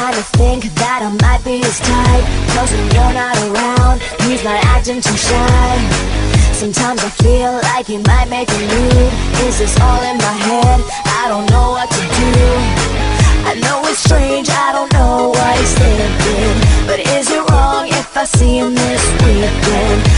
kinda think that I might be his type Cause when you're not around, he's not acting too shy Sometimes I feel like he might make a move. Is this all in my head? I don't know what to do. I know it's strange, I don't know what he's thinking. But is it wrong if I see him this weekend?